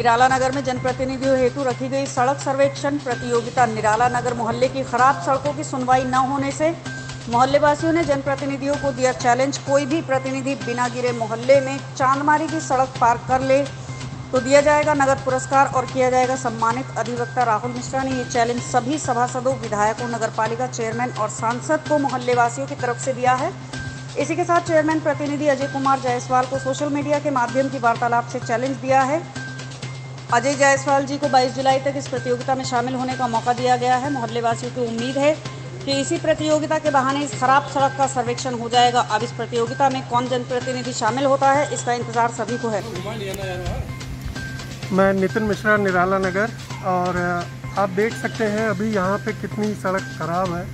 निराला नगर में जनप्रतिनिधियों हेतु रखी गई सड़क सर्वेक्षण प्रतियोगिता। निराला नगर मोहल्ले की खराब सड़कों की सुनवाई न होने से मोहल्लेवासियों ने जनप्रतिनिधियों को दिया चैलेंज। कोई भी प्रतिनिधि बिना गिरे मोहल्ले में चांदमारी की सड़क पार कर ले तो दिया जाएगा नगद पुरस्कार और किया जाएगा सम्मानित अधिवक्ता राहुल मिश्रा ने ये चैलेंज सभी सभासदों, विधायकों, नगरपालिका चेयरमैन और सांसद को मोहल्लेवासियों की तरफ़ से दिया है। इसी के साथ चेयरमैन प्रतिनिधि अजय कुमार जायसवाल को सोशल मीडिया के माध्यम की वार्तालाप से चैलेंज दिया है। अजय जायसवाल जी को 22 जुलाई तक इस प्रतियोगिता में शामिल होने का मौका दिया गया है। मोहल्ले वासियों की उम्मीद है कि इसी प्रतियोगिता के बहाने इस खराब सड़क का सर्वेक्षण हो जाएगा। अब इस प्रतियोगिता में कौन जनप्रतिनिधि शामिल होता है, इसका इंतज़ार सभी को है। मैं नितिन मिश्रा, निराला नगर, और आप देख सकते हैं अभी यहाँ पे कितनी सड़क ख़राब है।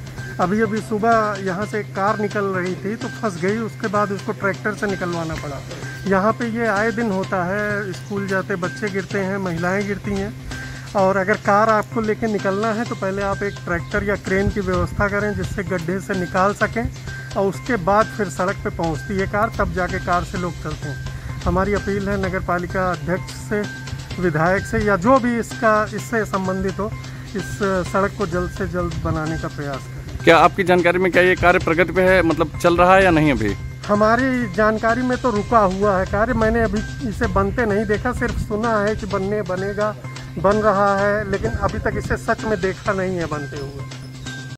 अभी अभी सुबह यहाँ से कार निकल रही थी तो फंस गई, उसके बाद उसको ट्रैक्टर से निकलवाना पड़ा। यहाँ पे ये आए दिन होता है, स्कूल जाते बच्चे गिरते हैं, महिलाएँ गिरती हैं। और अगर कार आपको लेके निकलना है तो पहले आप एक ट्रैक्टर या क्रेन की व्यवस्था करें, जिससे गड्ढे से निकाल सकें और उसके बाद फिर सड़क पे पहुँचती है कार, तब जाके कार से लोग चलते हैं। हमारी अपील है नगर पालिका अध्यक्ष से, विधायक से, या जो भी इसका, इससे संबंधित हो, इस सड़क को जल्द से जल्द बनाने का प्रयास करें। क्या आपकी जानकारी में क्या ये कार्य प्रगति पे है? मतलब चल रहा है या नहीं अभी? हमारी जानकारी में तो रुका हुआ है। कार्य मैंने अभी इसे बनते नहीं देखा, सिर्फ़ सुना है कि बनने बनेगा, बन रहा है, लेकिन अभी तक इसे सच में देखा नहीं है बनते हुए।